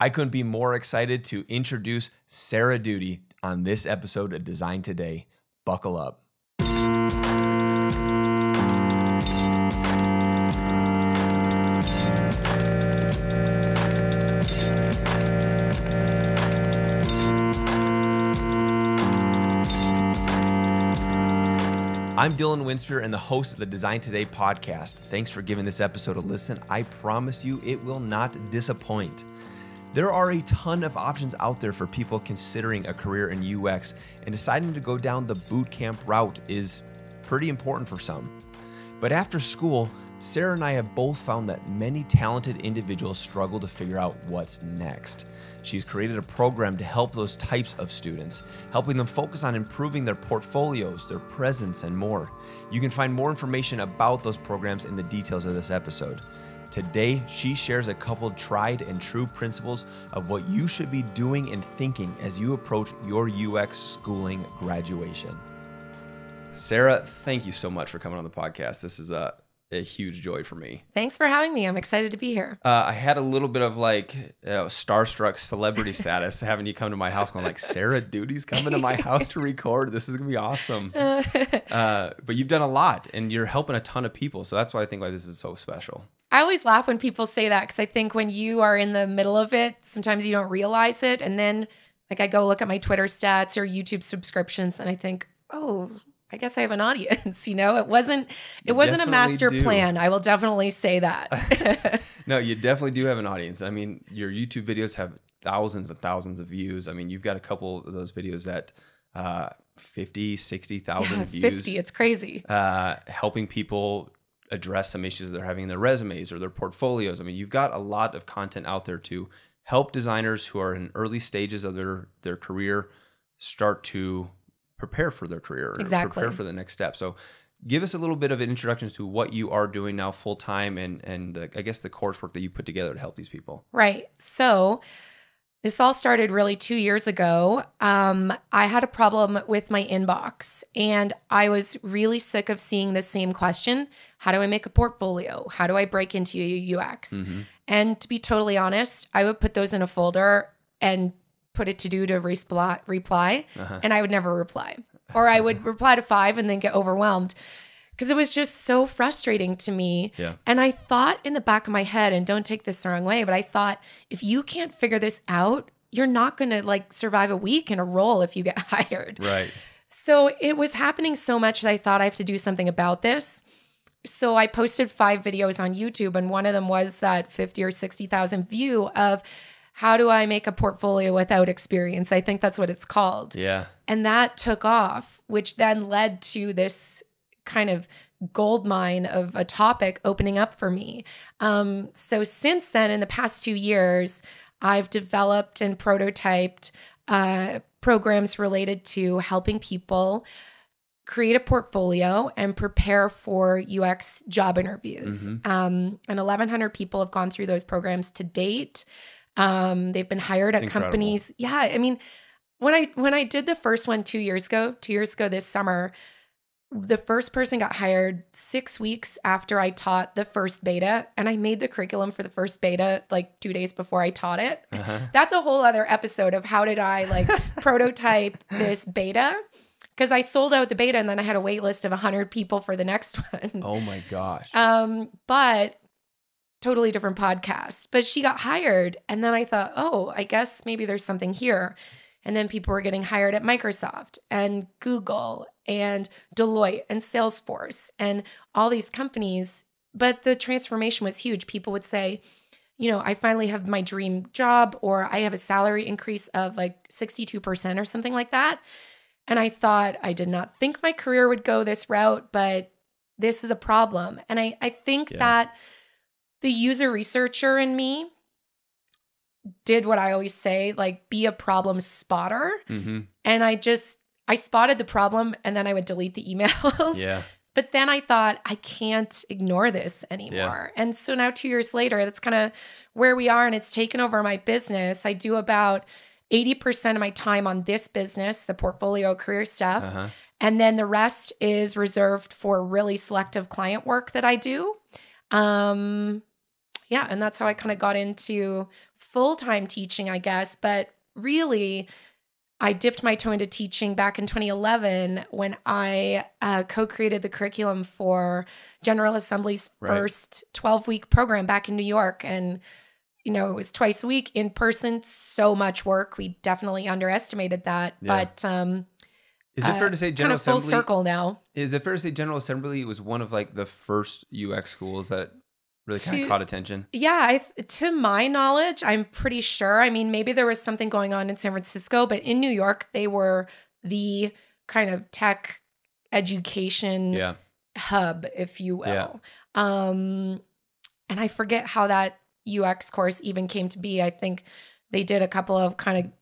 I couldn't be more excited to introduce Sarah Doody on this episode of Designed Today. Buckle up. I'm Dillon Winspear and the host of the Designed Today podcast. Thanks for giving this episode a listen. I promise you it will not disappoint. There are a ton of options out there for people considering a career in UX, and deciding to go down the bootcamp route is pretty important for some. But after school, Sarah and I have both found that many talented individuals struggle to figure out what's next. She's created a program to help those types of students, helping them focus on improving their portfolios, their presence, and more. You can find more information about those programs in the details of this episode. Today, she shares a couple tried and true principles of what you should be doing and thinking as you approach your UX schooling graduation. Sarah, thank you so much for coming on the podcast. This is a a huge joy for me. Thanks for having me. I'm excited to be here. Uh, I had a little bit of like uh, starstruck celebrity status having you come to my house. Going like, Sarah Doody's coming to my house to record. This is gonna be awesome. Uh, but you've done a lot, and you're helping a ton of people. So that's why I think why this is so special. I always laugh when people say that because I think when you are in the middle of it, sometimes you don't realize it, and then like I go look at my Twitter stats or YouTube subscriptions, and I think, oh, I guess I have an audience. You know, it wasn't it wasn't a master do. plan. I will definitely say that. no, you definitely do have an audience. I mean, your YouTube videos have thousands and thousands of views. I mean, you've got a couple of those videos that uh 50, 60,000 yeah, views. 50, it's crazy. Uh helping people address some issues that they're having in their resumes or their portfolios. I mean, you've got a lot of content out there to help designers who are in early stages of their their career start to prepare for their career exactly. prepare for the next step. So give us a little bit of an introduction to what you are doing now full time and and the, I guess the coursework that you put together to help these people. Right. So this all started really two years ago. Um, I had a problem with my inbox and I was really sick of seeing the same question How do I make a portfolio? How do I break into UX? Mm-hmm. And to be totally honest, I would put those in a folder and put it to do to reply, reply uh-huh. and I would never reply. Or I would reply to five and then get overwhelmed because it was just so frustrating to me. Yeah. And I thought in the back of my head, and don't take this the wrong way, but I thought if you can't figure this out, you're not going to like survive a week in a role if you get hired. Right. So it was happening so much that I thought I have to do something about this. So I posted five videos on YouTube, and one of them was that 50 or 60,000 view of how do I make a portfolio without experience? I think that's what it's called. Yeah. And that took off, which then led to this kind of gold mine of a topic opening up for me. Um, so since then, in the past two years, I've developed and prototyped uh, programs related to helping people create a portfolio and prepare for UX job interviews. Mm-hmm. Um, and 1,100 people have gone through those programs to date. Um, they've been hired it's at incredible. companies. Yeah, I mean, when I when I did the first one two years ago, two years ago this summer, the first person got hired six weeks after I taught the first beta, and I made the curriculum for the first beta like two days before I taught it. Uh-huh. That's a whole other episode of how did I like prototype this beta because I sold out the beta and then I had a wait list of 100 people for the next one. Oh my gosh. Um, but totally different podcast. But she got hired. And then I thought, oh, I guess maybe there's something here. And then people were getting hired at Microsoft and Google and Deloitte and Salesforce and all these companies. But the transformation was huge. People would say, you know, I finally have my dream job, or I have a salary increase of like 62% or something like that. And I thought, I did not think my career would go this route, but this is a problem. And I, I think yeah. that the user researcher in me did what I always say, like be a problem spotter. Mm-hmm. And I just I spotted the problem and then I would delete the emails. Yeah. But then I thought I can't ignore this anymore. Yeah. And so now 2 years later, that's kind of where we are and it's taken over my business. I do about 80% of my time on this business, the portfolio career stuff. Uh-huh. And then the rest is reserved for really selective client work that I do. Um, yeah, and that's how I kind of got into full time teaching, I guess. But really, I dipped my toe into teaching back in 2011 when I uh, co created the curriculum for General Assembly's Right. first 12 week program back in New York. And, you know, it was twice a week in person, so much work. We definitely underestimated that. Yeah. But um, Is it fair uh, to say kind General of full Assembly? circle now. Is it fair to say General Assembly was one of like the first UX schools that really kind To- of caught attention? Yeah, I, to my knowledge, I'm pretty sure. I mean, maybe there was something going on in San Francisco, but in New York, they were the kind of tech education Yeah. hub, if you will. Yeah. Um, and I forget how that UX course even came to be. I think they did a couple of kind of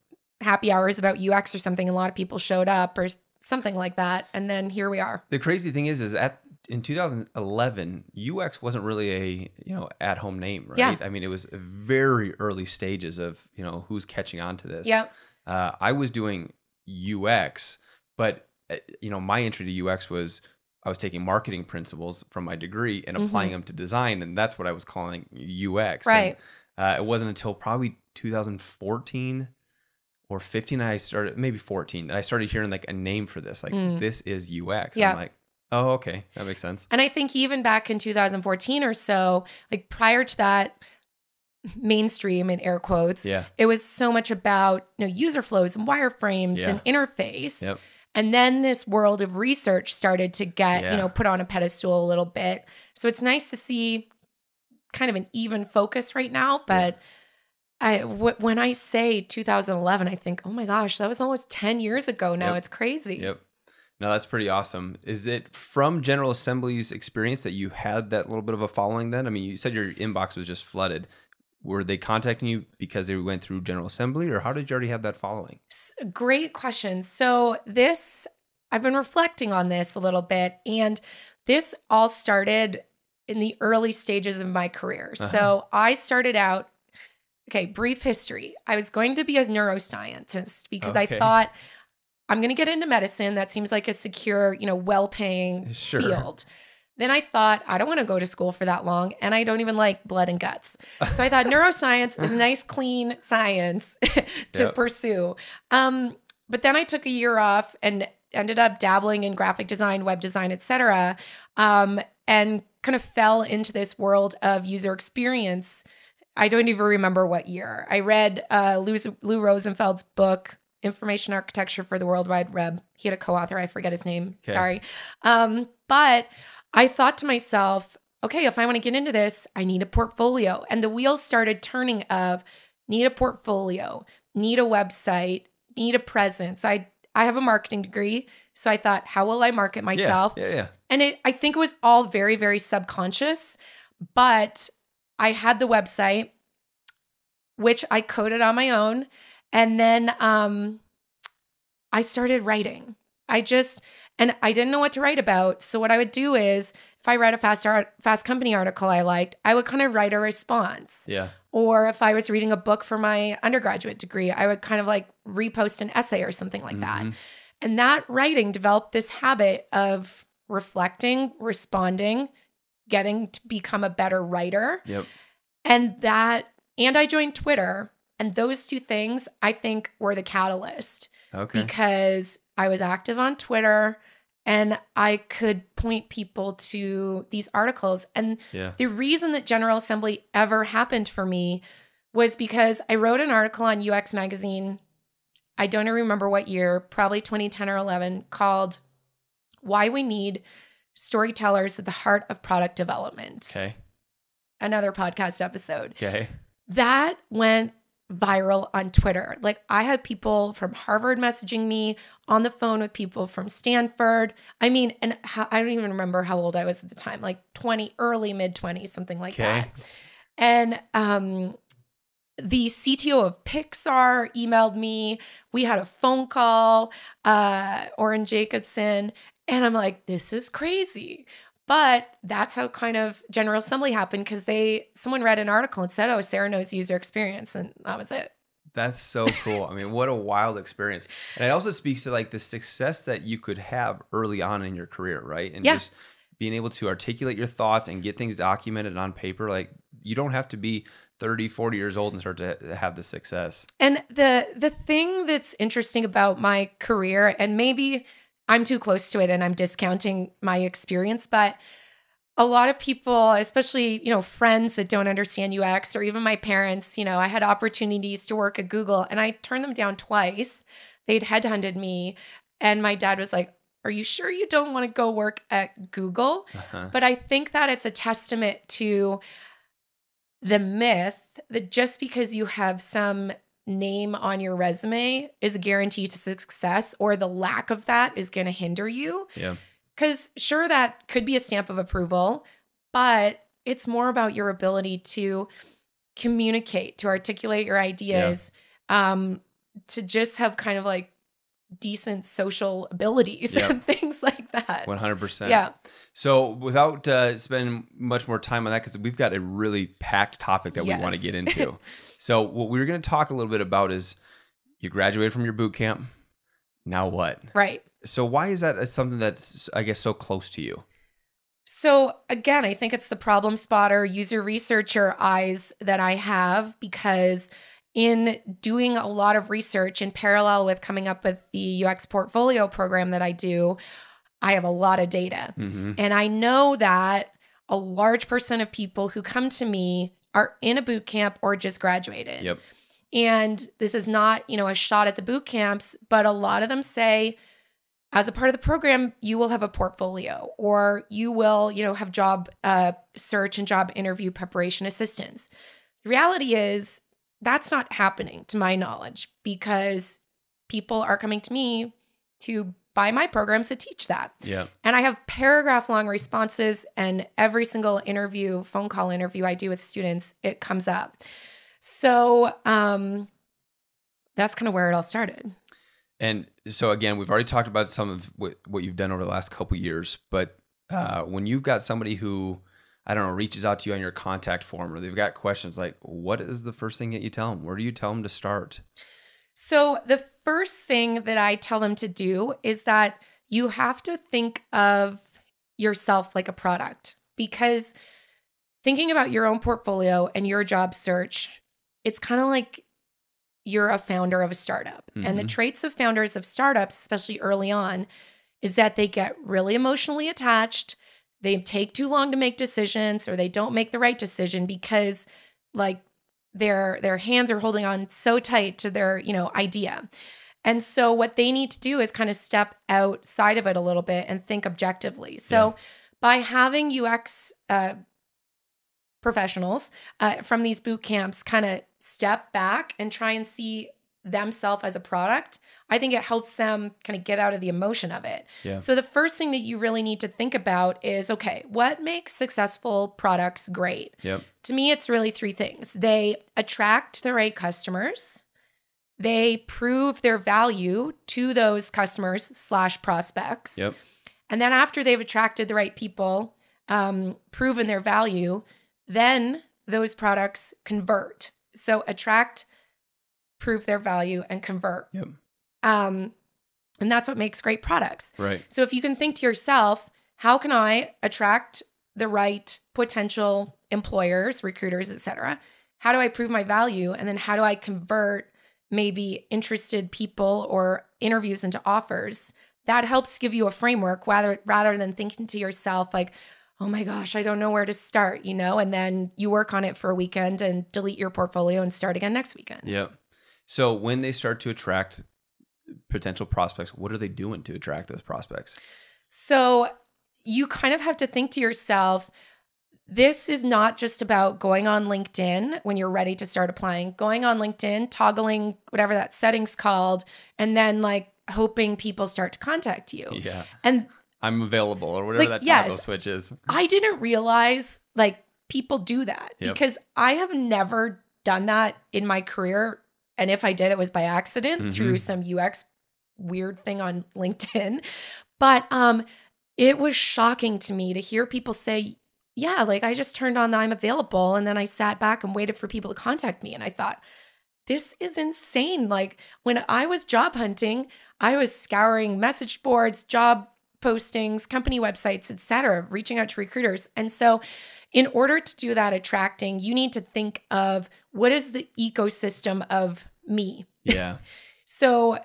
happy hours about UX or something. A lot of people showed up or something like that, and then here we are. The crazy thing is, is at in 2011, UX wasn't really a you know at home name, right? Yeah. I mean, it was very early stages of you know who's catching on to this. Yeah, Uh, I was doing UX, but uh, you know my entry to UX was I was taking marketing principles from my degree and applying them to design, and that's what I was calling UX. And, Right. uh, it wasn't until probably 2014 or 15 I started maybe 14 that I started hearing like a name for this. Like Mm. this is UX. Yeah. I'm like, oh okay, that makes sense. And I think even back in 2014 or so, like prior to that mainstream in air quotes, Yeah. it was so much about you know user flows and wireframes Yeah. and interface. Yep. And then this world of research started to get, Yeah. you know, put on a pedestal a little bit. So it's nice to see kind of an even focus right now, but I w- when I say 2011, I think, "Oh my gosh, that was almost 10 years ago now. Yep. It's crazy." Yep. No, that's pretty awesome. Is it from General Assembly's experience that you had that little bit of a following then? I mean, you said your inbox was just flooded. Were they contacting you because they went through General Assembly or how did you already have that following? Great question. So, this, I've been reflecting on this a little bit, and this all started in the early stages of my career. Uh-huh. So, I started out, okay, brief history. I was going to be a neuroscientist because Okay. I thought I'm going to get into medicine. That seems like a secure, you know, well paying Sure. field. Then I thought, I don't want to go to school for that long, and I don't even like blood and guts. So I thought neuroscience is nice, clean science to Yep. pursue. Um, but then I took a year off and ended up dabbling in graphic design, web design, etc., um, and kind of fell into this world of user experience. I don't even remember what year. I read uh, Lou, Lou Rosenfeld's book, Information Architecture for the World Wide Web. He had a co-author. I forget his name. Okay. Sorry. Um, but I thought to myself, okay, if I want to get into this, I need a portfolio. And the wheels started turning of need a portfolio, need a website, need a presence. I I have a marketing degree, so I thought, how will I market myself? Yeah, yeah, yeah. And it I think it was all very very subconscious, but I had the website which I coded on my own and then um I started writing. I just and I didn't know what to write about. So what I would do is if I read a fast art, fast company article I liked, I would kind of write a response. Yeah. Or if I was reading a book for my undergraduate degree, I would kind of like repost an essay or something like that. Mhm. And that writing developed this habit of reflecting, responding, getting to become a better writer. Yep. And that, and I joined Twitter. And those two things I think were the catalyst Okay. because I was active on Twitter and I could point people to these articles. And yeah. the reason that General Assembly ever happened for me was because I wrote an article on UX Magazine. I don't remember what year, probably 2010 or 11, called Why We Need Storytellers at the Heart of Product Development. Okay. Another podcast episode. Okay. That went viral on Twitter. Like I had people from Harvard messaging me on the phone with people from Stanford. I mean, and how, I don't even remember how old I was at the time, like 20, early mid 20s, something like Okay. that. And um the CTO of Pixar emailed me. We had a phone call, uh, Oren Jacobson, and I'm like, this is crazy. But that's how kind of General Assembly happened because they someone read an article and said, "Oh, Sarah knows user experience," and that was it. That's so cool. I mean, what a wild experience. And it also speaks to like the success that you could have early on in your career, right? And Yeah. just being able to articulate your thoughts and get things documented on paper. Like you don't have to be 30, 40 years old and start to have the success. And the the thing that's interesting about my career, and maybe I'm too close to it and I'm discounting my experience, but a lot of people, especially, you know, friends that don't understand UX or even my parents, you know, I had opportunities to work at Google and I turned them down twice. They'd headhunted me and my dad was like, "Are you sure you don't want to go work at Google?" Uh-huh. But I think that it's a testament to the myth that just because you have some name on your resume is a guarantee to success or the lack of that is going to hinder you. Yeah. Because sure, that could be a stamp of approval, but it's more about your ability to communicate, to articulate your ideas, um, to just have kind of like decent social abilities Yep. and things like that. 100%. Yeah. So, without uh, spending much more time on that, because we've got a really packed topic that we want to get into. so, what we were going to talk a little bit about is you graduated from your boot camp. Now what? Right. So, why is that uh, something that's, I guess, so close to you? So again, I think it's the problem spotter, user researcher eyes that I have because in doing a lot of research in parallel with coming up with the UX portfolio program that I do, I have a lot of data. Mm-hmm. And I know that a large percent of people who come to me are in a boot camp or just graduated. Yep. And this is not, you know, a shot at the boot camps, but a lot of them say, as a part of the program, you will have a portfolio or you will, you know, have job uh, search and job interview preparation assistance. The reality is that's not happening to my knowledge because people are coming to me to buy my programs to teach that. Yeah. And I have paragraph long responses, and every single interview, phone call interview I do with students, it comes up. So um, that's kind of where it all started. And so again, we've already talked about some of what, what you've done over the last couple years, but uh, when you've got somebody who I don't know reaches out to you on your contact form, or they've got questions like, what is the first thing that you tell them? Where do you tell them to start? So, the first thing that I tell them to do is that you have to think of yourself like a product because thinking about your own portfolio and your job search, it's kind of like you're a founder of a startup. And the Mhm. traits of founders of startups, especially early on, is that they get really emotionally attached. They take too long to make decisions or they don't make the right decision because like their their hands are holding on so tight to their, you know, idea. And so what they need to do is kind of step outside of it a little bit and think objectively. So by having UX uh, professionals uh, from these boot camps kind of step back and try and see themselves as a product, I think it helps them kind of get out of the emotion of it. Yeah. So the first thing that you really need to think about is okay, what makes successful products great? Yep. To me, it's really three things. They attract the right customers. They prove their value to those customers slash prospects. Yep. And then after they've attracted the right people, um, proven their value, then those products convert. So attract, prove their value, and convert. Yep. Um, and that's what makes great products. Right. So if you can think to yourself, how can I attract the right potential employers, recruiters, etc.? How do I prove my value? And then how do I convert maybe interested people or interviews into offers? That helps give you a framework rather rather than thinking to yourself like, oh my gosh, I don't know where to start, you know, and then you work on it for a weekend and delete your portfolio and start again next weekend. Yep. So when they start to attract potential prospects, what are they doing to attract those prospects? So you kind of have to think to yourself, this is not just about going on LinkedIn when you're ready to start applying, going on LinkedIn, toggling whatever that setting's called, and then like hoping people start to contact you. Yeah. And I'm available or whatever Like, that toggle yes. switch is. I didn't realize like people do that Yep. because I have never done that in my career. And if I did, it was by accident Mhm. through some UX weird thing on LinkedIn. But um it was shocking to me to hear people say, yeah, like I just turned on the I'm available and then I sat back and waited for people to contact me. And I thought, this is insane. Like when I was job hunting, I was scouring message boards, job postings, company websites, etc., reaching out to recruiters. And so in order to do that attracting, you need to think of what is the ecosystem of me. Yeah. So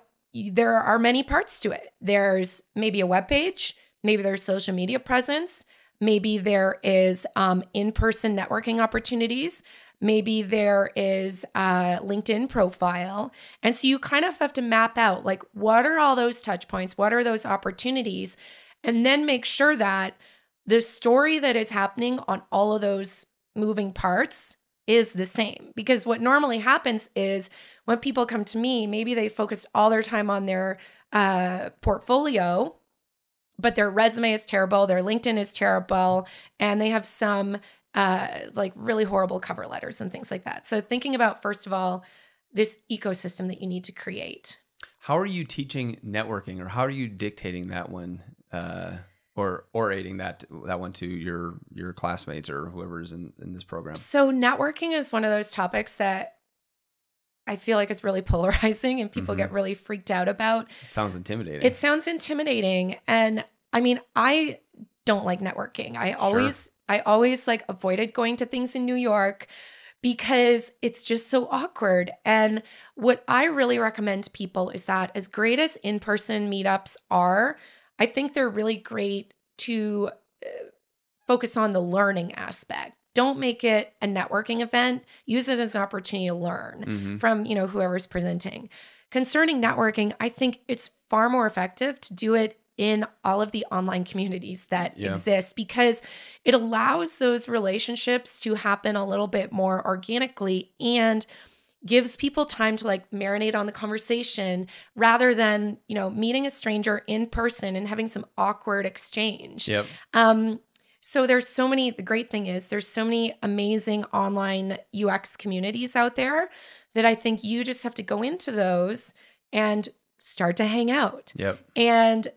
there are many parts to it. There's maybe a web page, maybe there's social media presence, maybe there is um, in-person networking opportunities, maybe there is a LinkedIn profile. And so you kind of have to map out like what are all those touch points? What are those opportunities? And then make sure that the story that is happening on all of those moving parts is the same. Because what normally happens is when people come to me, maybe they focused all their time on their uh, portfolio, but their resume is terrible, their LinkedIn is terrible, and they have some uh, like really horrible cover letters and things like that. So thinking about, first of all, this ecosystem that you need to create. How are you teaching networking or how are you dictating that one? Uh or orating that that one to your your classmates or whoever's in in this program so networking is one of those topics that i feel like is really polarizing and people mm-hmm. get really freaked out about it sounds intimidating it sounds intimidating and i mean i don't like networking i always. I always like avoided going to things in new york because it's just so awkward. And what I really recommend to people is that as great as in person meetups are, I think they're really great to uh, focus on the learning aspect. Don't make it a networking event. Use it as an opportunity to learn mm-hmm. from, you know, whoever's presenting. Concerning networking, I think it's far more effective to do it in all of the online communities that yeah. exist because it allows those relationships to happen a little bit more organically and gives people time to like marinate on the conversation rather than you know meeting a stranger in person and having some awkward exchange. Yep. Um so there's so many the great thing is there's so many amazing online ux communities out there that i think you just have to go into those and start to hang out. Yep. And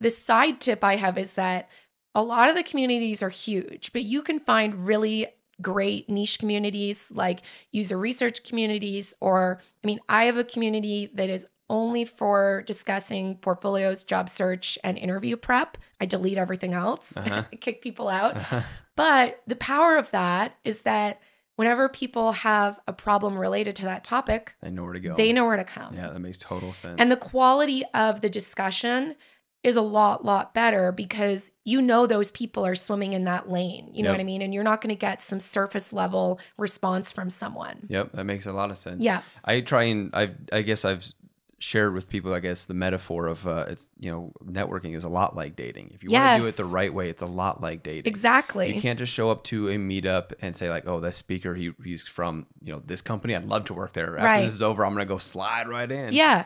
the side tip i have is that a lot of the communities are huge but you can find really great niche communities like user research communities or i mean i have a community that is only for discussing portfolios job search and interview prep. I delete everything else uh-huh. kick people out. Uh-huh. but the power of that is that whenever people have a problem related to that topic they know where to go. they know where to come. Yeah that makes total sense. And the quality of the discussion is a lot lot better because you know those people are swimming in that lane you know yep. what i mean? And you're not going to get some surface level response from someone. Yep that makes a lot of sense. Yeah. I try and i i guess i've shared with people i guess the metaphor of uh, it's you know networking is a lot like dating. If you yes. want to do it the right way it's a lot like dating. Exactly. You can't just show up to a meetup and say like oh that speaker he, he's from you know this company i'd love to work there. After right. this is over i'm gonna go slide right in. Yeah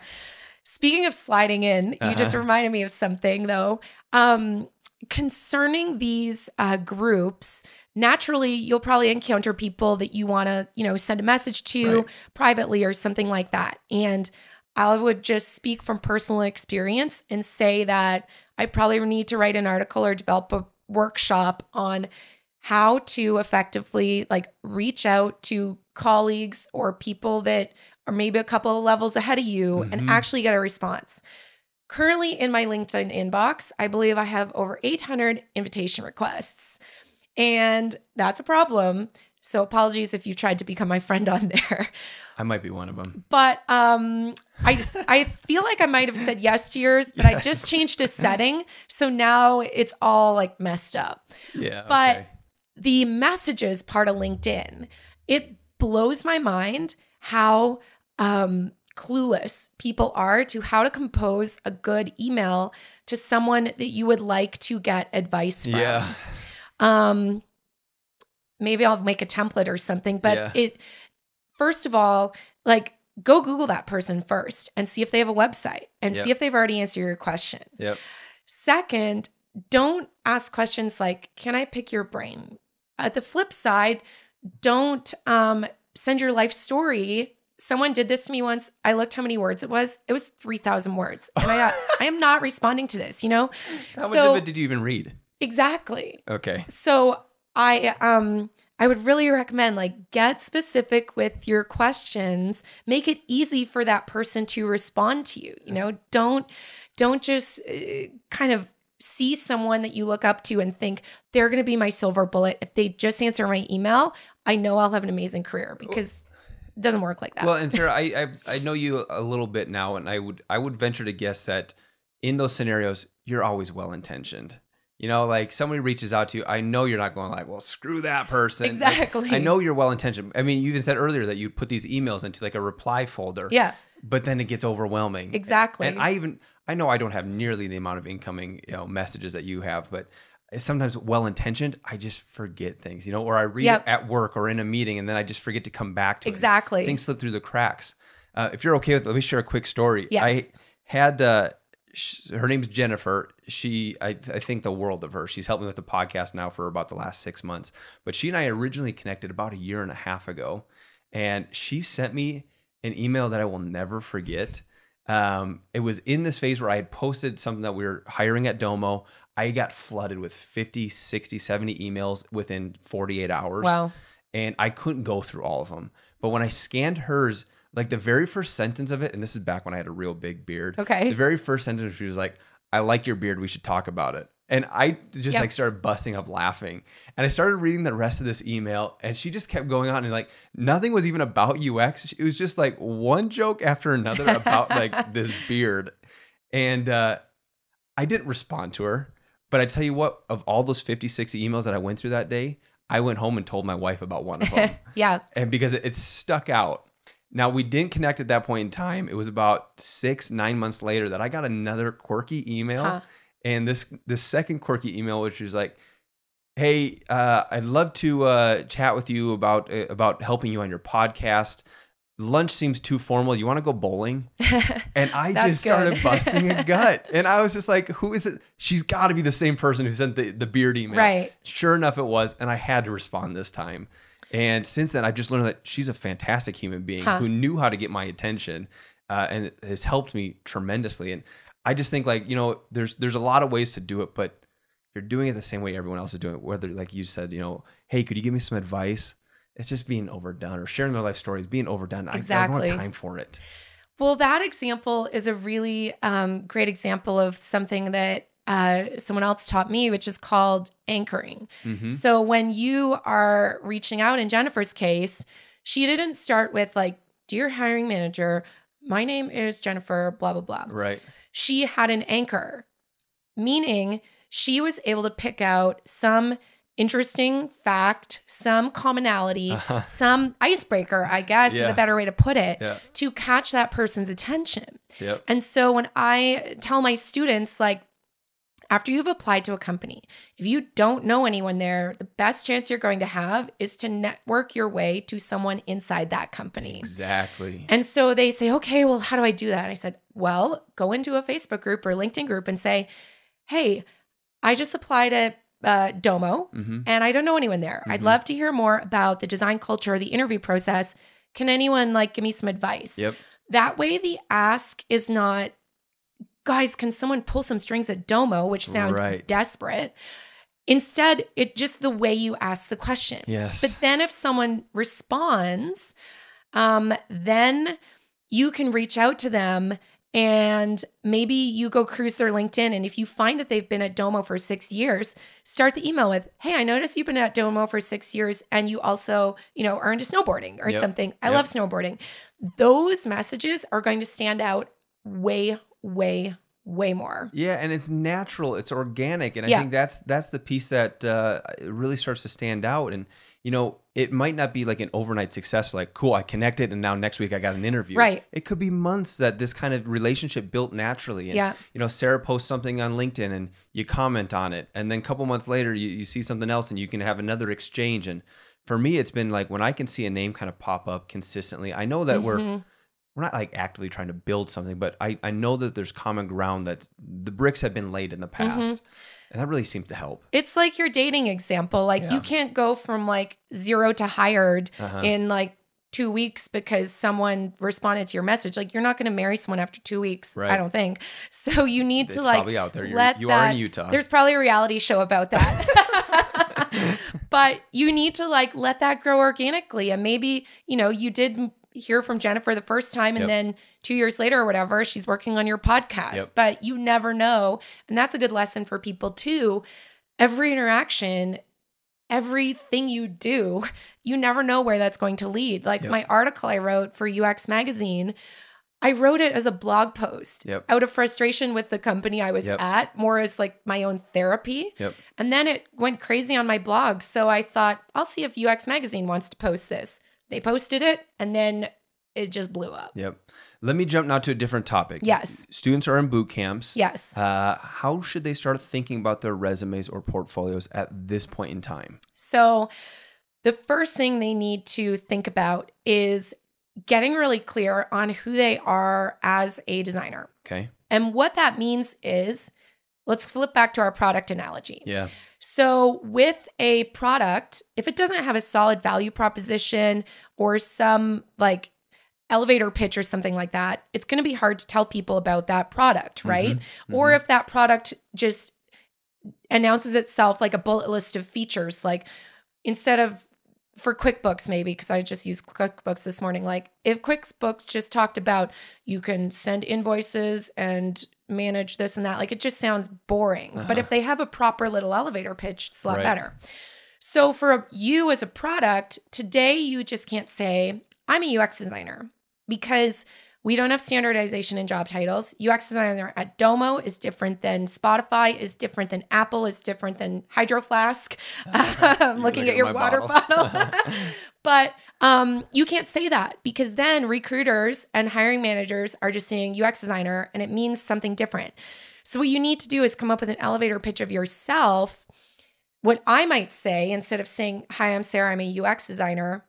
Speaking of sliding in, uh-huh. you just uh-huh. reminded me of something though. Um, concerning these uh, groups, naturally you'll probably encounter people that you want to, you know, send a message to right. privately or something like that. And I would just speak from personal experience and say that I probably need to write an article or develop a workshop on how to effectively like reach out to colleagues or people that or maybe a couple of levels ahead of you mm-hmm. and actually get a response. Currently in my LinkedIn inbox, I believe I have over 800 invitation requests. And that's a problem. So apologies if you tried to become my friend on there. I might be one of them. But um I I feel like I might have said yes to yours, but yes. I just changed a setting. So now it's all like messed up. Yeah. But okay. the messages part of LinkedIn, it blows my mind how um, clueless people are to how to compose a good email to someone that you would like to get advice from. Yeah. Um, maybe I'll make a template or something, but yeah. it, first of all, like go Google that person first and see if they have a website and yep. see if they've already answered your question. Yep. Second, don't ask questions like, can I pick your brain? At the flip side, don't um, send your life story someone did this to me once. I looked how many words it was. It was 3,000 words. And I got, I am not responding to this, you know? How so, much of it did you even read? Exactly. Okay. So I um I would really recommend like get specific with your questions. Make it easy for that person to respond to you. You know, don't don't just uh, kind of see someone that you look up to and think they're going to be my silver bullet. If they just answer my email, I know I'll have an amazing career because it doesn't work like that. Well, and Sarah, I, I I know you a little bit now, and I would I would venture to guess that in those scenarios, you're always well intentioned. You know, like somebody reaches out to you, I know you're not going like, well, screw that person. Like, Exactly. I know you're well intentioned. I mean, you even said earlier that you put these emails into like a reply folder. yeah, But then it gets overwhelming. exactly. And I even I know I don't have nearly the amount of incoming you know messages that you have, but sometimes well intentioned, I just forget things, you know, or I read Yep. it at work or in a meeting and then I just forget to come back to it. exactly. Things slip through the cracks. Uh, if you're okay with, it, let me share a quick story. Yes. I had uh, sh- her name's Jennifer. She, I, I think the world of her. She's helped me with the podcast now for about the last six months. But she and I originally connected about a year and a half ago, and she sent me an email that I will never forget. Um, it was in this phase where I had posted something that we were hiring at Domo. I got flooded with 50, 60, 70 emails within 48 hours wow. and I couldn't go through all of them. But when I scanned hers, like the very first sentence of it, and this is back when I had a real big beard. Okay. The very first sentence, she was like, "I like your beard. We should talk about it." And I just Yep. like started busting up laughing. And I started reading the rest of this email, and she just kept going on, and like nothing was even about UX. It was just like one joke after another about like this beard. And uh, I didn't respond to her. But I tell you what, of all those 50, 60 emails that I went through that day, I went home and told my wife about one of them yeah. and because it, it stuck out. Now we didn't connect at that point in time. It was about six, nine months later that I got another quirky email, Huh. and this this second quirky email, which was like, "Hey, uh, I'd love to uh, chat with you about uh, about helping you on your podcast. Lunch seems too formal. You want to go bowling?" And I just started busting a gut, and I was just like, "Who is it? She's got to be the same person who sent the the beard email." Right. Sure enough, it was, and I had to respond this time. And since then, I've just learned that she's a fantastic human being Huh. who knew how to get my attention, uh, and has helped me tremendously. And I just think, like you know, there's there's a lot of ways to do it, but you're doing it the same way everyone else is doing it. Whether, like you said, you know, hey, could you give me some advice? It's just being overdone, or sharing their life stories being overdone. I- I, don't Exactly. have time for it. Well, that example is a really um, great example of something that uh, someone else taught me, which is called anchoring. Mhm. So when you are reaching out in Jennifer's case, she didn't start with like, "Dear hiring manager, my name is Jennifer." Blah blah blah. Right. She had an anchor, meaning she was able to pick out some interesting fact, some commonality, Uh-huh. some icebreaker. I guess is a better way to put it Yeah. to catch that person's attention. Yep. And so when I tell my students, like, after you've applied to a company, if you don't know anyone there, the best chance you're going to have is to network your way to someone inside that company. Exactly. And so they say, okay, well, how do I do that? And I said, well, go into a Facebook group or LinkedIn group and say, hey, I just applied at uh, Domo hmm and I don't know anyone there. I'd Mhm. love to hear more about the design culture, the interview process. Can anyone like give me some advice? Yep. That way, the ask is not, guys, can someone pull some strings at Domo, which sounds Right. desperate. Instead, it just the way you ask the question. Yes. But then if someone responds, um, then you can reach out to them and maybe you go cruise their LinkedIn. And if you find that they've been at Domo for six years, start the email with, Hey, I noticed you've been at Domo for six years and you also, you know, are into snowboarding or Yep. something. I Yep. love snowboarding. Those messages are going to stand out way, way, way more. Yeah, and it's natural, it's organic, and I Yeah. think that's that's the piece that uh, really starts to stand out. And you know, it might not be like an overnight success, like cool, I connected, and now next week I got an interview. Right. It could be months that this kind of relationship built naturally. And, Yeah. You know, Sarah posts something on LinkedIn, and you comment on it, and then a couple months later, you, you see something else, and you can have another exchange. And for me, it's been like when I can see a name kind of pop up consistently, I know that we're Mhm. we're not like actively trying to build something, but I, I know that there's common ground that the bricks have been laid in the Mm-hmm. past. And that really seems to help. It's like your dating example. Like Yeah. you can't go from like zero to hired Uh-huh. in like two weeks because someone responded to your message. Like you're not going to marry someone after two weeks. Right. I don't think. So you need It's to like probably out there. You're, let you that, are in Utah. There's probably a reality show about that. but you need to like let that grow organically and maybe, you know, you did hear from Jennifer the first time and Yep. then 2 years later or whatever she's working on your podcast. Yep. But you never know, and that's a good lesson for people too. Every interaction, everything you do, you never know where that's going to lead. Like Yep. my article I wrote for UX magazine, I wrote it as a blog post Yep. out of frustration with the company I was Yep. at, more as like my own therapy. Yep. And then it went crazy on my blog. So I thought, I'll see if UX Magazine wants to post this. They posted it and then it just blew up. Yep. Let me jump now to a different topic. Yes. Students are in boot camps. Yes. Uh, how should they start thinking about their resumes or portfolios at this point in time? So the first thing they need to think about is getting really clear on who they are as a designer. Okay. And what that means is, let's flip back to our product analogy. Yeah. So, with a product, if it doesn't have a solid value proposition or some like elevator pitch or something like that, it's going to be hard to tell people about that product, mm-hmm. right? Mm-hmm. Or if that product just announces itself like a bullet list of features, like instead of for QuickBooks, maybe, because I just used QuickBooks this morning. Like, if QuickBooks just talked about you can send invoices and manage this and that, like, it just sounds boring. But Uh-huh. if they have a proper little elevator pitch, it's a lot Right. better. So, for you as a product, today you just can't say, I'm a UX designer because we don't have standardization in job titles. UX designer at Domo is different than Spotify, is different than Apple, is different than Hydro Flask. I'm looking at your at water bottle. bottle. but um, you can't say that because then recruiters and hiring managers are just saying UX designer and it means something different. So, what you need to do is come up with an elevator pitch of yourself. What I might say instead of saying, Hi, I'm Sarah, I'm a UX designer,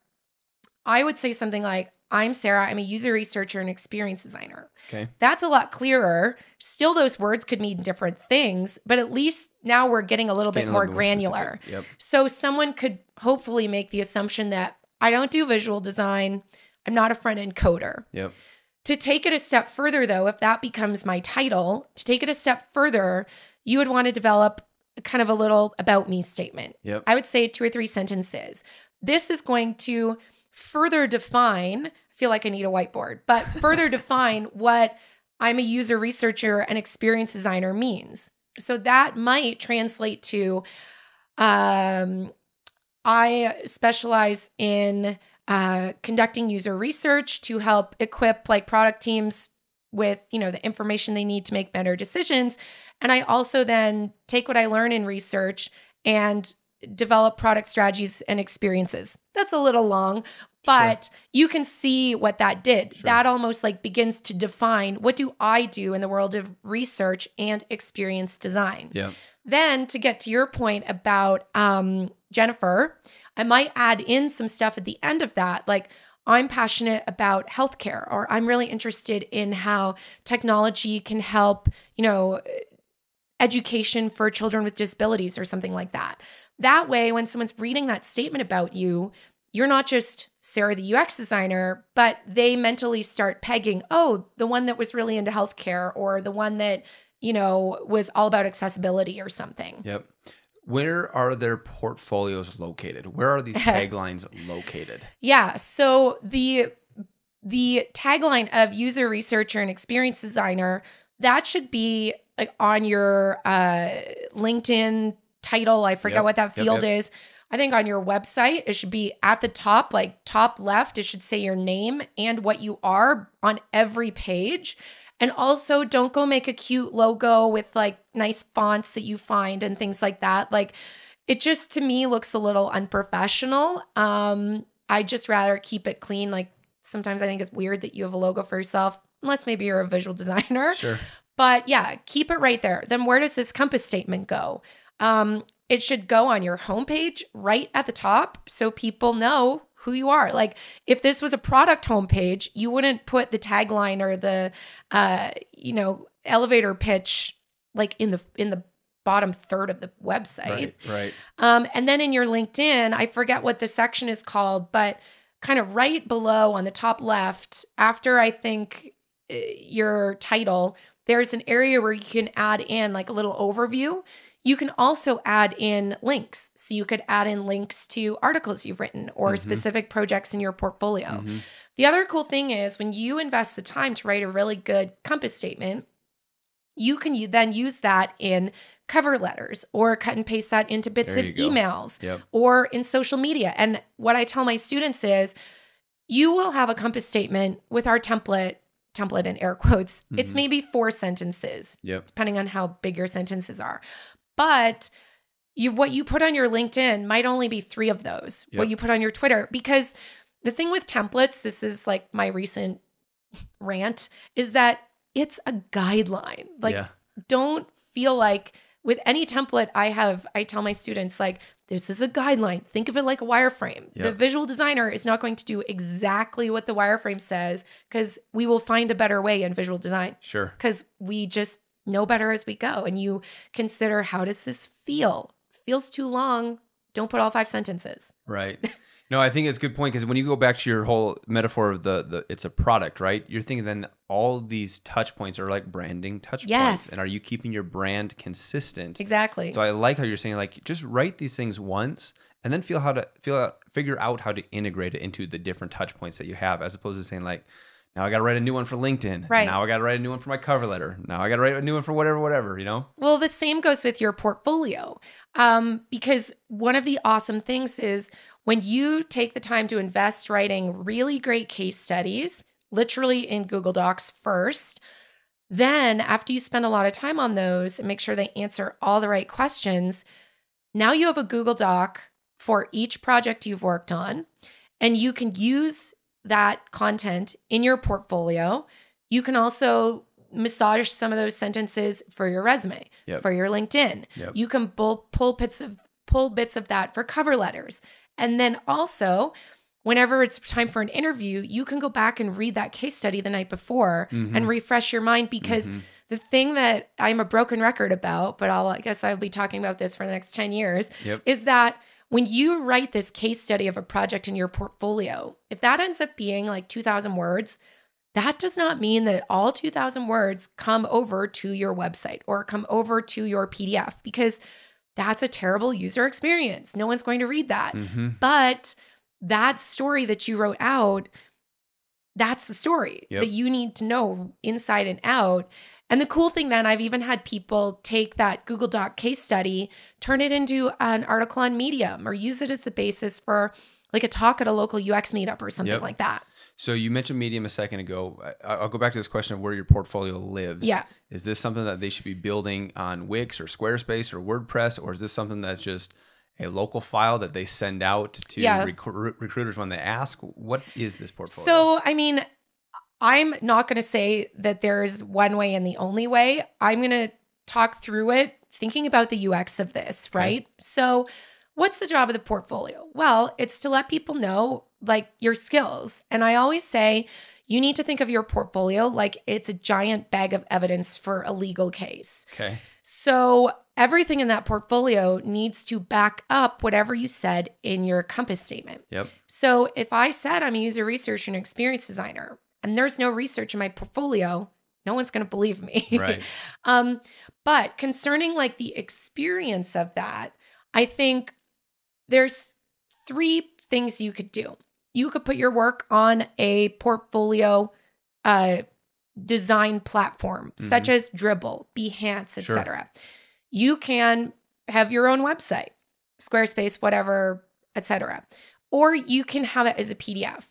I would say something like, I'm Sarah, I'm a user researcher and experience designer. Okay. That's a lot clearer. Still, those words could mean different things, but at least now we're getting a little Getting bit a more little granular. specific. Yep. So someone could hopefully make the assumption that I don't do visual design, I'm not a front end coder. Yep. To take it a step further, though, if that becomes my title, to take it a step further, you would want to develop kind of a little about me statement. Yep. I would say two or three sentences. This is going to further define, I feel like I need a whiteboard, but further define what I'm a user researcher and experience designer means. So that might translate to um, I specialize in uh, conducting user research to help equip like product teams with you know the information they need to make better decisions and i also then take what i learn in research and develop product strategies and experiences that's a little long but you can see what that did Sure. that almost like begins to define what do i do in the world of research and experience design Yep. then to get to your point about um, Jennifer, I might add in some stuff at the end of that, like I'm passionate about healthcare, or I'm really interested in how technology can help, you know, education for children with disabilities or something like that. That way, when someone's reading that statement about you, you're not just Sarah, the UX designer, but they mentally start pegging, oh, the one that was really into healthcare or the one that, you know, was all about accessibility or something. Yep. Where are their portfolios located? Where are these taglines located? Yeah. So the the tagline of user researcher and experience designer that should be like on your uh, LinkedIn title. I forget Yep, what that yep, field yep. is. I think on your website it should be at the top, like top left. It should say your name and what you are on every page. And also, don't go make a cute logo with like nice fonts that you find and things like that. Like, it just to me looks a little unprofessional. Um, I just rather keep it clean. Like sometimes I think it's weird that you have a logo for yourself, unless maybe you're a visual designer. Sure. But yeah, keep it right there. Then where does this compass statement go? Um, it should go on your homepage right at the top so people know who you are. Like if this was a product homepage, you wouldn't put the tagline or the uh, you know, elevator pitch like in the in the bottom third of the website. Right. Right. Um, and then in your LinkedIn, I forget what the section is called, but kind of right below on the top left, after I think uh, your title, there's an area where you can add in like a little overview. You can also add in links. So you could add in links to articles you've written or Mhm. specific projects in your portfolio. Mhm. The other cool thing is when you invest the time to write a really good compass statement, you can then use that in cover letters or cut and paste that into bits of go. emails Yep. or in social media. And what I tell my students is you will have a compass statement with our template, template in air quotes. It's Mhm. maybe four sentences, Yep. depending on how big your sentences are. But you what you put on your LinkedIn might only be three of those. What you put on your Twitter, because the thing with templates, this is like my recent rant, is that it's a guideline. Like yeah. don't feel like with any template I have, I tell my students, like, this is a guideline. Think of it like a wireframe. The visual designer is not going to do exactly what the wireframe says because we will find a better way in visual design Sure. because we just know better as we go. And you consider how does this feel? Feels too long. Don't put all five sentences. Right. No, I think it's a good point because when you go back to your whole metaphor of the the it's a product, right? You're thinking then all these touch points are like branding touch Yes. points. And are you keeping your brand consistent? Exactly. So I like how you're saying like just write these things once and then feel how to feel out, figure out how to integrate it into the different touch points that you have as opposed to saying like now I got to write a new one for LinkedIn. Right. Now I got to write a new one for my cover letter. Now I got to write a new one for whatever whatever, you know? Well, the same goes with your portfolio. Um, because one of the awesome things is when you take the time to invest writing really great case studies, literally in Google Docs first, then after you spend a lot of time on those and make sure they answer all the right questions, now you have a Google Doc for each project you've worked on, and you can use that content in your portfolio. You can also massage some of those sentences for your resume, Yep. for your LinkedIn. Yep. You can pull, pull bits of pull bits of that for cover letters. And then also, whenever it's time for an interview, you can go back and read that case study the night before Mhm. and refresh your mind because Mhm. the thing that I'm a broken record about, but I'll I guess I'll be talking about this for the next 10 years, Yep. is that when you write this case study of a project in your portfolio, if that ends up being like 2000 words, that does not mean that all 2000 words come over to your website or come over to your PDF because that's a terrible user experience. No one's going to read that. Mhm. But that story that you wrote out, that's the story Yep. that you need to know inside and out. And the cool thing then, I've even had people take that Google Doc case study, turn it into an article on Medium, or use it as the basis for like a talk at a local UX meetup or something Yep. like that. So you mentioned Medium a second ago. I'll go back to this question of where your portfolio lives. Yeah. Is this something that they should be building on Wix or Squarespace or WordPress, or is this something that's just a local file that they send out to Yeah. recru- recruiters when they ask? What is this portfolio? So, I mean, I'm not going to say that there's one way and the only way. I'm going to talk through it thinking about the UX of this, Okay. right? So, what's the job of the portfolio? Well, it's to let people know like your skills. And I always say you need to think of your portfolio like it's a giant bag of evidence for a legal case. okay. So everything in that portfolio needs to back up whatever you said in your compass statement. Yep. So if I said I'm a user researcher and experience designer and there's no research in my portfolio, no one's going to believe me. Right. um but concerning like the experience of that, I think there's three things you could do. You could put your work on a portfolio uh design platform such as Dribbble, Behance, etc. Sure. You can have your own website, Squarespace, whatever, etc. Or you can have it as a PDF.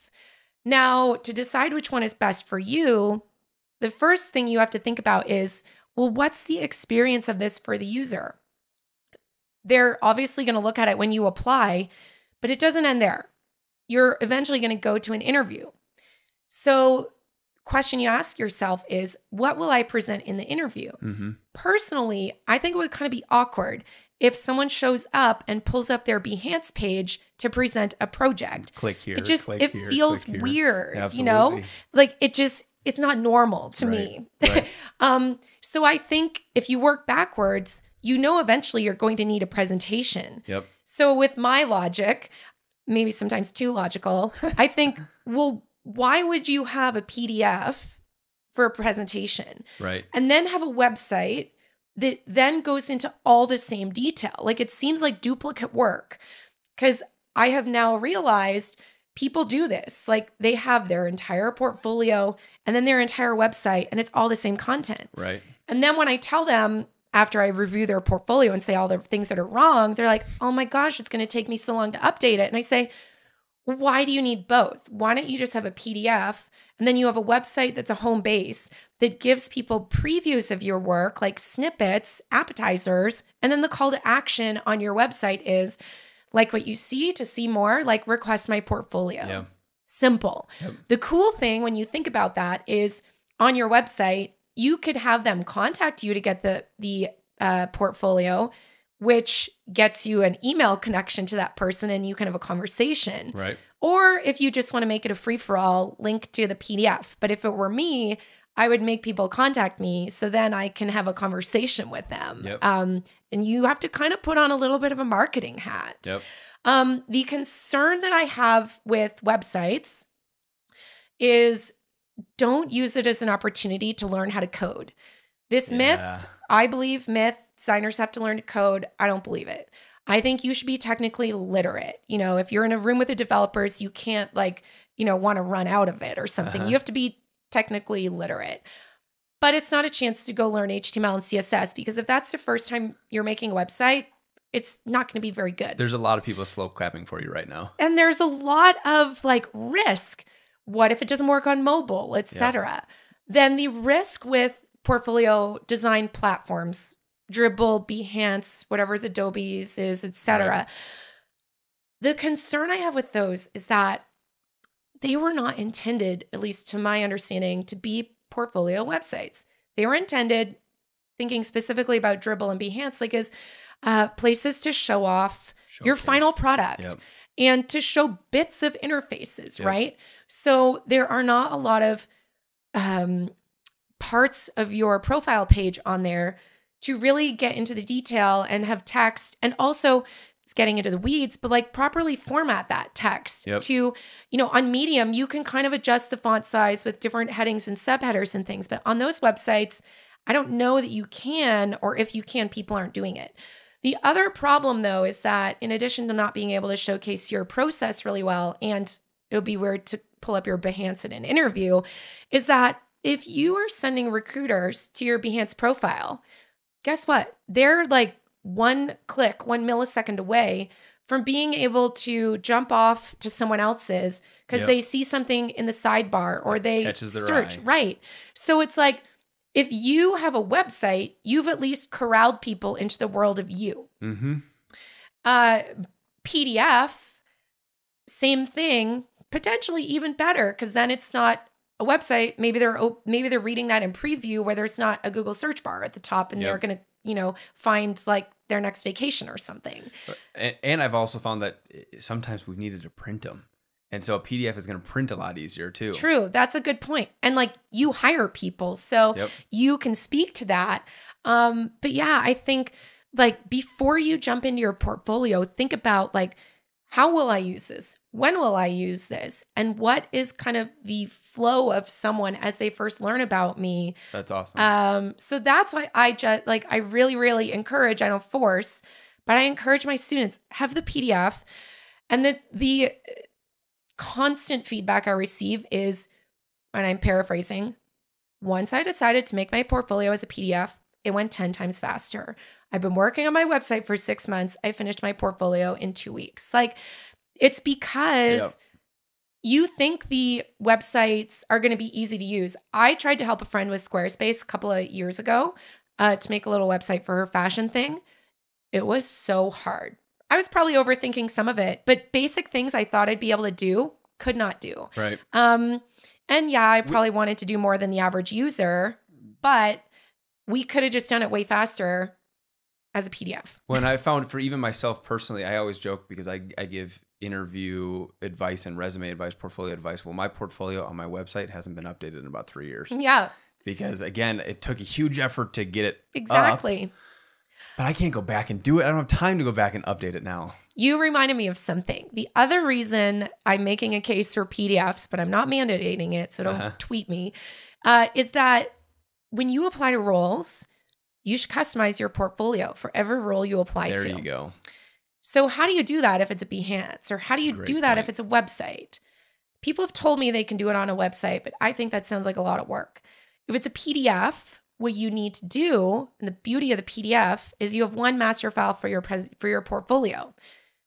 Now, to decide which one is best for you, the first thing you have to think about is well, what's the experience of this for the user? They're obviously going to look at it when you apply, but it doesn't end there. You're eventually going to go to an interview. So, question you ask yourself is what will I present in the interview? Mm-hmm. Personally, I think it would kind of be awkward if someone shows up and pulls up their Behance page to present a project. Click here. It just it here, feels weird, you know? Like it just it's not normal to Right, me. right. um so I think if you work backwards, you know eventually you're going to need a presentation. Yep. So with my logic, maybe sometimes too logical, I think, well, why would you have a PDF for a presentation Right. and then have a website that then goes into all the same detail. Like it seems like duplicate work because I have now realized people do this. Like they have their entire portfolio and then their entire website, and it's all the same content. Right. And then when I tell them after I review their portfolio and say all the things that are wrong, they're like, oh my gosh, it's going to take me so long to update it. And I say, why do you need both? Why don't you just have a PDF and then you have a website that's a home base that gives people previews of your work, like snippets, appetizers, and then the call to action on your website is like what you see to see more, like request my portfolio. Yeah. Simple. Yep. The cool thing when you think about that is on your website, you could have them contact you to get the the uh, portfolio, which gets you an email connection to that person, and you can have a conversation. Right. Or if you just want to make it a free for all, link to the PDF. But if it were me, I would make people contact me so then I can have a conversation with them. Yep. Um, and you have to kind of put on a little bit of a marketing hat. Yep. Um, the concern that I have with websites is don't use it as an opportunity to learn how to code. This Yeah. myth, I believe myth, designers have to learn to code. I don't believe it. I think you should be technically literate. You know, if you're in a room with the developers, you can't like, you know, want to run out of it or something. Uh-huh. You have to be technically literate. But it's not a chance to go learn HTML and CSS because if that's the first time you're making a website, it's not going to be very good There's a lot of people slow clapping for you right now. and there's a lot of like risk what if it doesn't work on mobile etc then the risk with portfolio design platforms dribbble behance whatever's adobe's is etc Right. the concern i have with those is that they were not intended at least to my understanding to be portfolio websites they were intended thinking specifically about dribbble and behance like as uh, places to show off your final product Yep. and to show bits of interfaces, right? So there are not a lot of um, parts of your profile page on there to really get into the detail and have text and also it's getting into the weeds but like properly format that text Yep. to you know on medium you can kind of adjust the font size with different headings and subheaders and things but on those websites i don't know that you can or if you can people aren't doing it the other problem, though, is that in addition to not being able to showcase your process really well, and it would be weird to pull up your Behance in an interview, is that if you are sending recruiters to your Behance profile, guess what? They're like one click, one millisecond away from being able to jump off to someone else's because Yep. they see something in the sidebar or they search. eye. Right. So it's like, if you have a website, you've at least corralled people into the world of you. Mm-hmm. Uh, PDF, same thing, potentially even better because then it's not a website. Maybe they're op- maybe they're reading that in preview where there's not a Google search bar at the top, and they're gonna you know find like their next vacation or something. And, and I've also found that sometimes we needed to print them. And so a PDF is going to print a lot easier too. True, that's a good point. And like you hire people, so Yep. you can speak to that. Um, but yeah, I think like before you jump into your portfolio, think about like how will I use this? When will I use this? And what is kind of the flow of someone as they first learn about me? That's awesome. Um, so that's why I just like I really, really encourage, I don't force, but I encourage my students have the PDF. And the the constant feedback I receive is, and I'm paraphrasing, once I decided to make my portfolio as a PDF, it went 10 times faster. I've been working on my website for six months. I finished my portfolio in two weeks. Like, it's because Yep. you think the websites are going to be easy to use. I tried to help a friend with Squarespace a couple of years ago uh, to make a little website for her fashion thing. It was so hard. I was probably overthinking some of it, but basic things I thought I'd be able to do could not do. right. Um, and yeah, I probably wanted to do more than the average user, but we could have just done it way faster as a PDF. When I found for even myself personally, I always joke because I, I give interview advice and resume advice, portfolio advice. Well, my portfolio on my website hasn't been updated in about three years Yeah, because again, it took a huge effort to get it up, exactly. but I can't go back and do it. I don't have time to go back and update it now. You reminded me of something. The other reason I'm making a case for PDFs, but I'm not mandating it, so don't Uh-huh. tweet me. uh, is that when you apply to roles, you should customize your portfolio for every role you apply there to. There you go. So, how do you do that if it's a Behance? Or how do you Great do that point. if it's a website? People have told me they can do it on a website, but I think that sounds like a lot of work. If it's a PDF, what you need to do, and the beauty of the PDF is you have one master file for your pres- for your portfolio,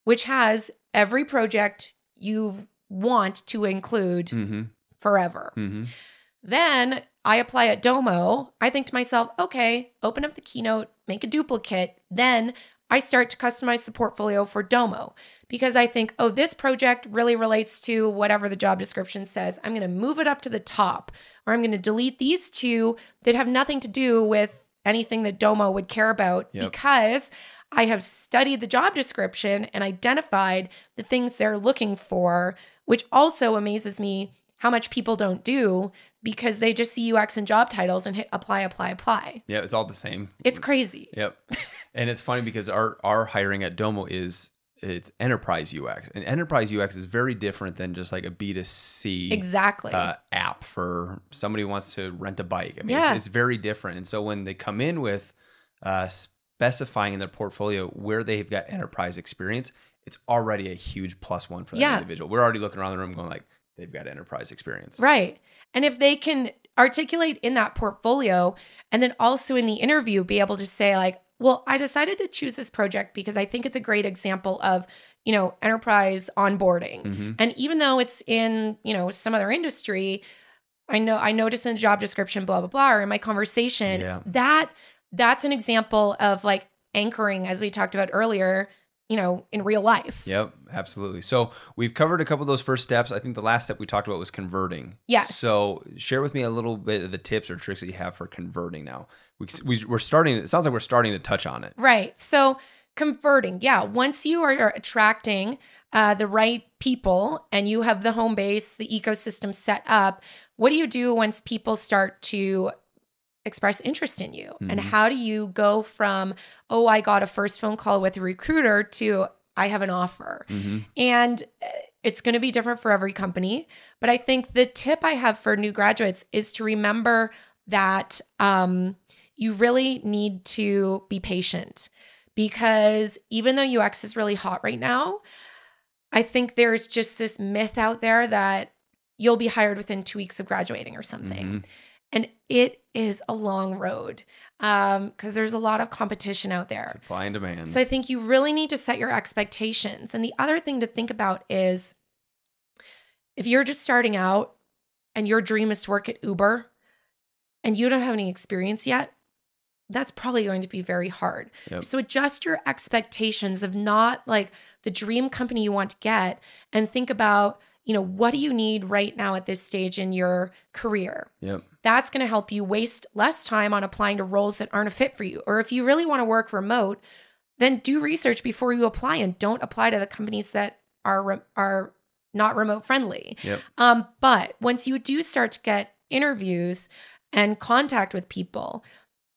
which has every project you want to include Mm-hmm. forever. Mm-hmm. Then I apply at Domo. I think to myself, okay, open up the keynote, make a duplicate. Then I start to customize the portfolio for Domo because I think, oh, this project really relates to whatever the job description says. I'm going to move it up to the top, or I'm going to delete these two that have nothing to do with anything that Domo would care about Yep. because I have studied the job description and identified the things they're looking for, which also amazes me how much people don't do because they just see UX and job titles and hit apply, apply, apply. Yeah, it's all the same. It's crazy. Yep. and it's funny because our our hiring at Domo is it's enterprise UX, and enterprise UX is very different than just like a B 2 C Exactly. uh, app for somebody who wants to rent a bike. I mean, Yeah. it's, it's very different. And so when they come in with uh, specifying in their portfolio where they've got enterprise experience, it's already a huge plus one for that Yeah. individual. We're already looking around the room going like, they've got enterprise experience. Right. And if they can articulate in that portfolio and then also in the interview be able to say like, well, I decided to choose this project because I think it's a great example of, you know, enterprise onboarding. hmm And even though it's in, you know, some other industry, I know I noticed in the job description, blah, blah, blah, or in my conversation, Yeah. that that's an example of like anchoring, as we talked about earlier, you know, in real life. Yep, absolutely. So we've covered a couple of those first steps. I think the last step we talked about was converting. Yes. So share with me a little bit of the tips or tricks that you have for converting now. We, we, we're starting, it sounds like we're starting to touch on it. Right. So converting, yeah. Once you are attracting uh, the right people and you have the home base, the ecosystem set up, what do you do once people start to express interest in you? And Mhm. how do you go from, oh, I got a first phone call with a recruiter to I have an offer? hmm And uh, it's going to be different for every company. But I think the tip I have for new graduates is to remember that um, you really need to be patient because even though UX is really hot right now, I think there's just this myth out there that you'll be hired within two weeks of graduating or something. Mhm. And it is a long road um, because there's a lot of competition out there. Supply and demand. So I think you really need to set your expectations. And the other thing to think about is if you're just starting out and your dream is to work at Uber and you don't have any experience yet, that's probably going to be very hard. Yep. So adjust your expectations of not like the dream company you want to get and think about, you know, what do you need right now at this stage in your career? Yep. that's going to help you waste less time on applying to roles that aren't a fit for you. Or if you really want to work remote, then do research before you apply and don't apply to the companies that are re- are not remote friendly. Yep. Um, but once you do start to get interviews and contact with people,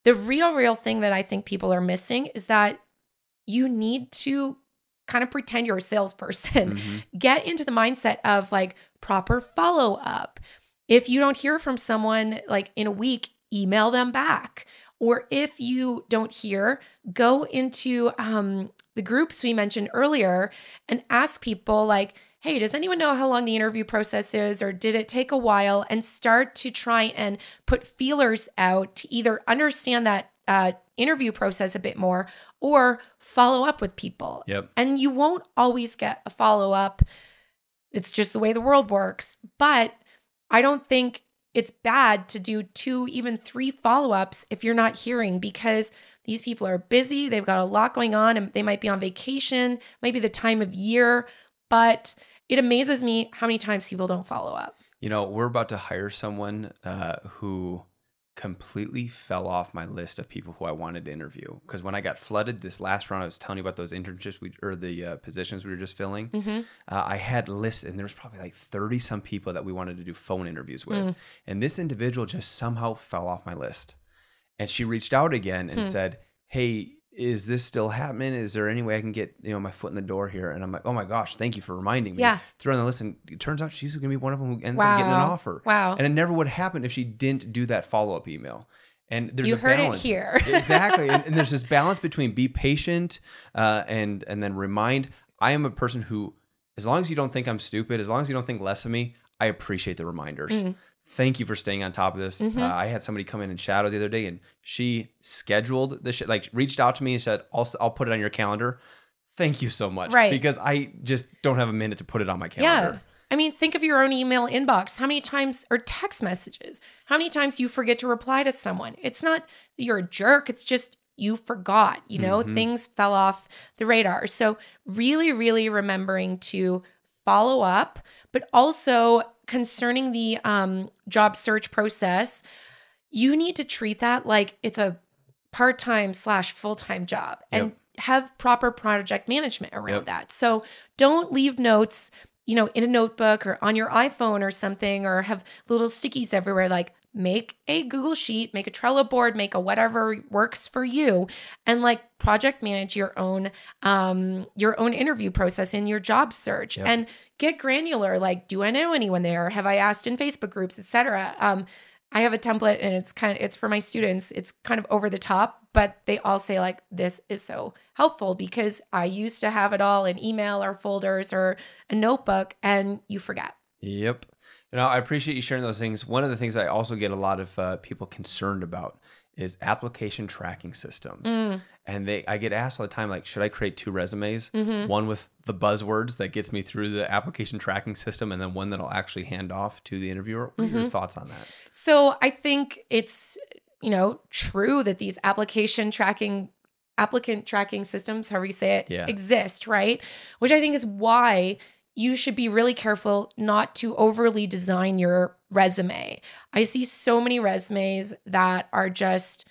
the real, real thing that I think people are missing is that you need to kind of pretend you're a salesperson Mhm. get into the mindset of like proper follow up. If you don't hear from someone like in a week, email them back. Or if you don't hear, go into um, the groups we mentioned earlier and ask people like, hey, does anyone know how long the interview process is or did it take a while? And start to try and put feelers out to either understand that uh, interview process a bit more or follow up with people. Yep. And you won't always get a follow up. It's just the way the world works. But I don't think it's bad to do two, even three follow ups if you're not hearing because these people are busy. They've got a lot going on and they might be on vacation, might be the time of year. But it amazes me how many times people don't follow up. You know, we're about to hire someone uh, who completely fell off my list of people who I wanted to interview. Because when I got flooded this last round, I was telling you about those internships we, or the uh, positions we were just filling. Mm-hmm. Uh, I had lists, and there was probably like 30 some people that we wanted to do phone interviews with. Mm. And this individual just somehow fell off my list. And she reached out again and Hmm. said, Hey, is this still happening? Is there any way I can get you know my foot in the door here? And I'm like, oh my gosh, thank you for reminding me. Yeah. Throw on the list, and it turns out she's gonna be one of them who ends up getting an offer. Wow. And it never would happen if she didn't do that follow up email. And there's You a heard it balance here. exactly, and, and there's this balance between be patient uh, and and then remind. I am a person who, as long as you don't think I'm stupid, as long as you don't think less of me, I appreciate the reminders. Mm-hmm. Thank you for staying on top of this. Uh, I had somebody come in and shadow the other day, and she scheduled the shit, like reached out to me and said, "I'll I'll put it on your calendar." Thank you so much, Right. Because I just don't have a minute to put it on my calendar. Yeah. I mean, think of your own email inbox. How many times, or text messages, how many times you forget to reply to someone? It's not that you're a jerk, it's just you forgot, you know, things fell off the radar. So, really, really remembering to follow up, but also concerning the um, job search process, you need to treat that like it's a part time slash full time job and have proper project management around Yep. that. So don't leave notes, you know, in a notebook or on your iPhone or something, or have little stickies everywhere. Like make a Google Sheet, make a Trello board, make a whatever works for you, and like project manage your own um your own interview process in your job search Yep. and get granular. Like, do I know anyone there? Have I asked in Facebook groups, etc. Um, I have a template and it's kind of it's for my students. It's kind of over the top, but they all say like this is so helpful because I used to have it all in email or folders or a notebook and you forget. Yep. You know, I appreciate you sharing those things. One of the things I also get a lot of uh, people concerned about is application tracking systems. Mm. And they, I get asked all the time, like, should I create two resumes? Mm-hmm. One with the buzzwords that gets me through the application tracking system, and then one that I'll actually hand off to the interviewer. What are Mm-hmm. your thoughts on that? So I think it's you know true that these application tracking applicant tracking systems, however you say it, Yeah. exist, right? Which I think is why you should be really careful not to overly design your resume. I see so many resumes that are just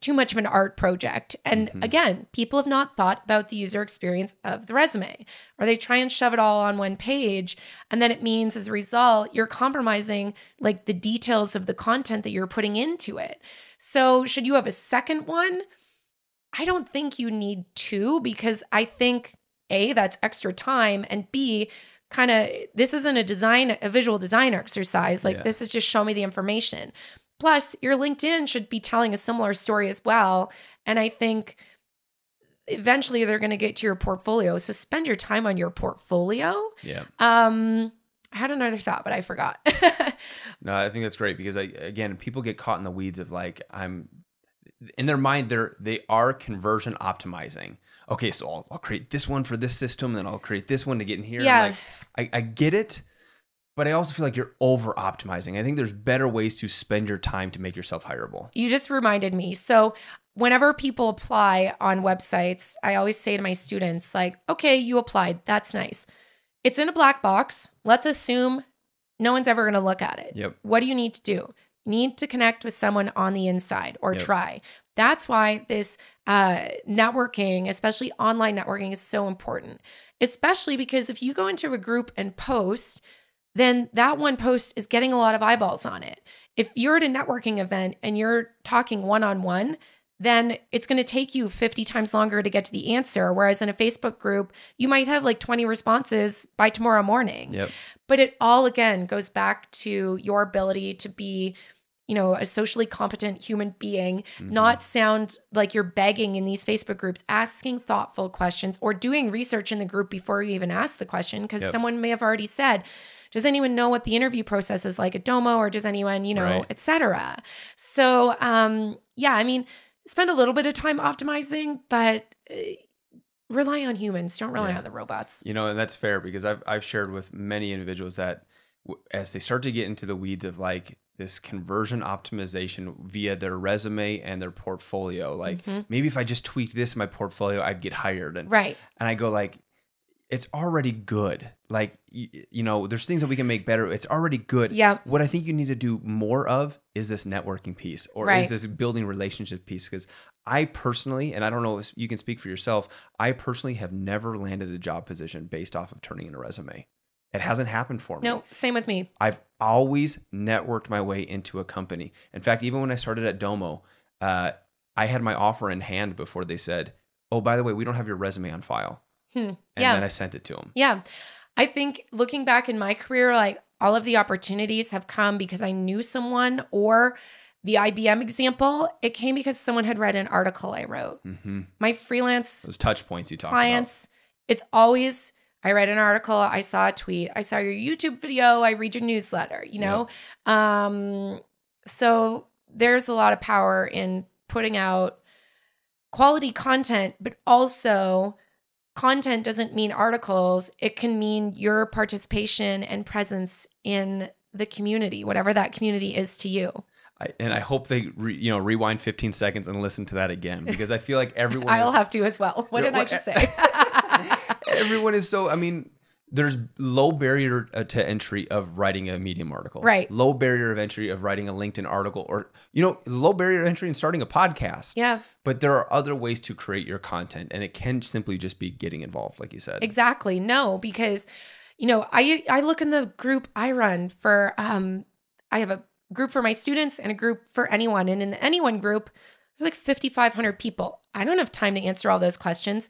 too much of an art project. And Mhm. again, people have not thought about the user experience of the resume, or they try and shove it all on one page. And then it means as a result, you're compromising like the details of the content that you're putting into it. So, should you have a second one? I don't think you need two because I think A, that's extra time, and B, kind of this isn't a design, a visual design exercise. Like Yeah. this is just show me the information. Plus, your LinkedIn should be telling a similar story as well. And I think eventually they're going to get to your portfolio. So spend your time on your portfolio. Yeah. Um, I had another thought, but I forgot. No, I think that's great because I, again, people get caught in the weeds of like I'm in their mind they're they are conversion optimizing. Okay, so I'll, I'll create this one for this system, then I'll create this one to get in here. Yeah. Like, I, I get it, but I also feel like you're over optimizing. I think there's better ways to spend your time to make yourself hireable. You just reminded me. So, whenever people apply on websites, I always say to my students, like, okay, you applied. That's nice. It's in a black box. Let's assume no one's ever going to look at it. Yep. What do you need to do? Need to connect with someone on the inside or Yep. try. That's why this uh, networking, especially online networking, is so important. Especially because if you go into a group and post, then that one post is getting a lot of eyeballs on it. If you're at a networking event and you're talking one on one, then it's going to take you 50 times longer to get to the answer. Whereas in a Facebook group, you might have like 20 responses by tomorrow morning. Yep. But it all again goes back to your ability to be, you know, a socially competent human being, Mhm. not sound like you're begging in these Facebook groups, asking thoughtful questions or doing research in the group before you even ask the question because Yep. someone may have already said, does anyone know what the interview process is like at Domo or does anyone, you know, Right. et cetera? So, um, yeah, I mean, spend a little bit of time optimizing, but uh, rely on humans. Don't rely Yeah. on the robots. You know, and that's fair because I've I've shared with many individuals that w- as they start to get into the weeds of like this conversion optimization via their resume and their portfolio, like Mhm. maybe if I just tweaked this in my portfolio, I'd get hired. And Right. and I go like, it's already good. Like you, you know, there's things that we can make better. It's already good. Yeah. What I think you need to do more of is this networking piece or Right. is this building relationship piece because I personally, and I don't know if you can speak for yourself, I personally have never landed a job position based off of turning in a resume. It hasn't happened for me. No, same with me. I've always networked my way into a company. In fact, even when I started at Domo, uh, I had my offer in hand before they said, oh, by the way, we don't have your resume on file. Hmm. And Yeah. then I sent it to him. Yeah. I think looking back in my career, like all of the opportunities have come because I knew someone or the IBM example, it came because someone had read an article I wrote. Mm-hmm. My freelance Those touch points you talk clients, it's always I read an article, I saw a tweet, I saw your YouTube video, I read your newsletter, you know? Um so there's a lot of power in putting out quality content, but also content doesn't mean articles. It can mean your participation and presence in the community, whatever that community is to you. I, and I hope they, re, you know, rewind 15 seconds and listen to that again because I feel like everyone. I'll is, have to as well. What did I just say? everyone is so. I mean, there's low barrier uh, to entry of writing a Medium article. Right. Low barrier of entry of writing a LinkedIn article, or you know, low barrier of entry in starting a podcast. yeah. But there are other ways to create your content, and it can simply just be getting involved, like you said. Exactly. No, because you know, I I look in the group I run for um I have a group for my students and a group for anyone and in the anyone group there's like 5500 people. I don't have time to answer all those questions,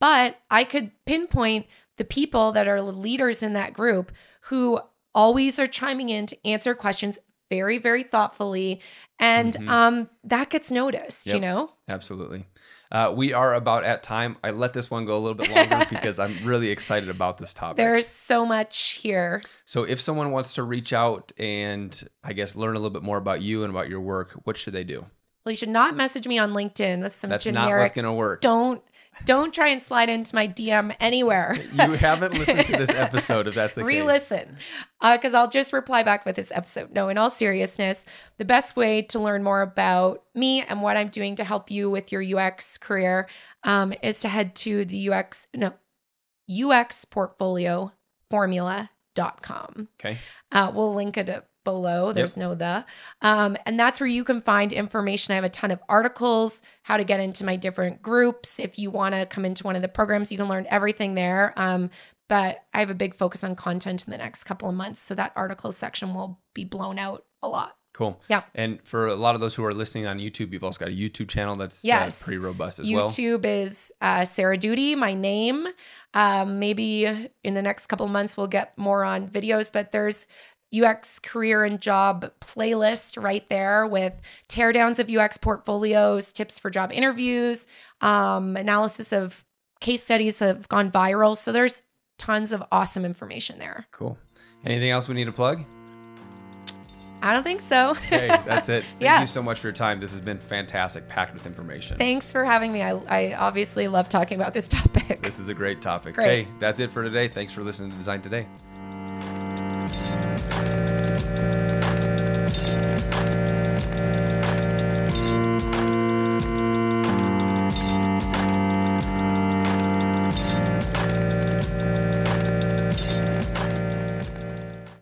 but I could pinpoint the people that are leaders in that group who always are chiming in to answer questions very very thoughtfully and Mhm. um that gets noticed, you know? Absolutely. Uh, we are about at time. I let this one go a little bit longer because I'm really excited about this topic. There's so much here. so, if someone wants to reach out and I guess learn a little bit more about you and about your work, what should they do? Well, you should not message me on LinkedIn. That's some That's not what's going to work. don't don't try and slide into my DM anywhere. You haven't listened to this episode if that's the case. Re-listen, because I'll just reply back with this episode. No, in all seriousness, the best way to learn more about me and what I'm doing to help you with your UX career um, is to head to the UX no UX portfolio formula.com. Okay. Uh, we'll link it up below. There's no the. Um, and that's where you can find information. I have a ton of articles, how to get into my different groups. If you want to come into one of the programs, you can learn everything there. Um, but I have a big focus on content in the next couple of months. So that articles section will be blown out a lot. Cool. Yeah. And for a lot of those who are listening on YouTube, you've also got a YouTube channel that's Yes. uh, pretty robust as well. YouTube is uh, Sarah Doody, my name. Um, maybe in the next couple of months we'll get more on videos, but there's UX career and job playlist right there with teardowns of UX portfolios, tips for job interviews, um, analysis of case studies that have gone viral. So there's tons of awesome information there. Cool. Anything else we need to plug? I don't think so. Okay, that's it. Thank Yeah. you so much for your time. This has been fantastic, packed with information. Thanks for having me. I, I obviously love talking about this topic. This is a great topic. Great. Okay, that's it for today. Thanks for listening to Designed Today. Música